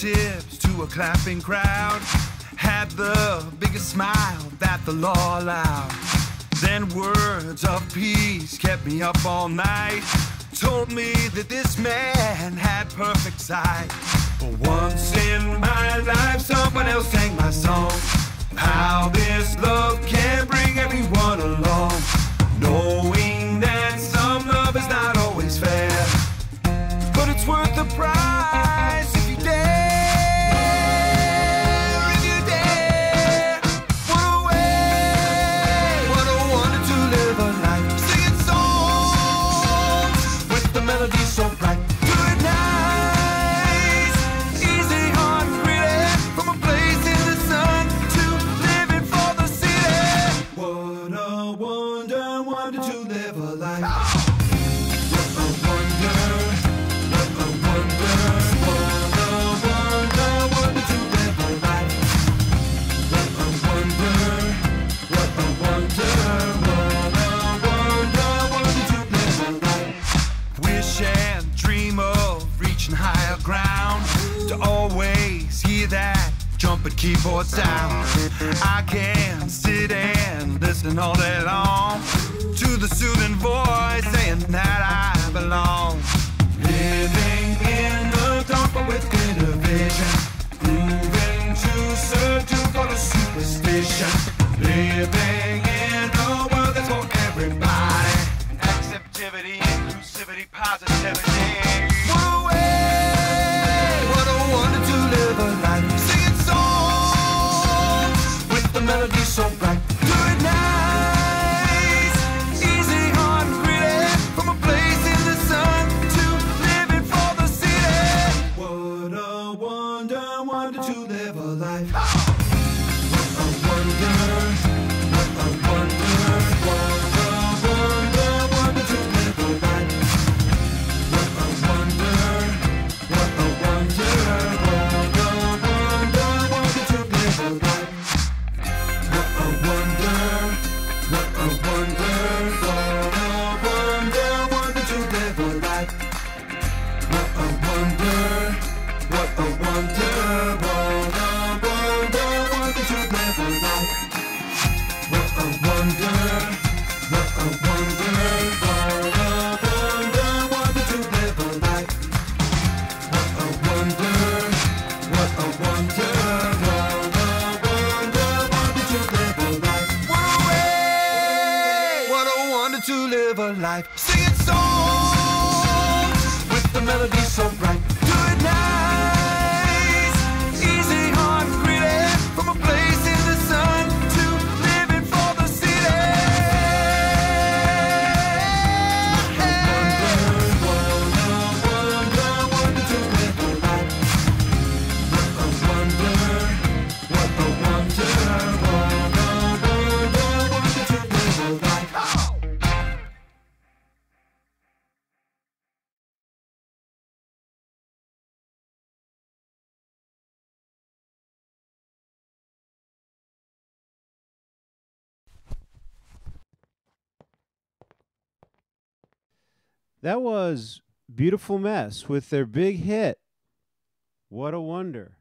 fingertips to a clapping crowd. Had the biggest smile that the law allowed. Then words of peace kept me up all night. Told me that this man had perfect sight. But once in my life, someone else sang my song. How this love. reaching higher ground. To always hear that jumping keyboard sound. I can sit and listen all day long to the soothing voice saying that I belong. Living in the dark but with clear vision. Moving to Sir Duke for the superstition. Living in a world that's for everybody. Acceptivity, inclusivity, positivity. to live a life singing songs with the melody so bright. That was Beautiful Mess with their big hit. What a wonder.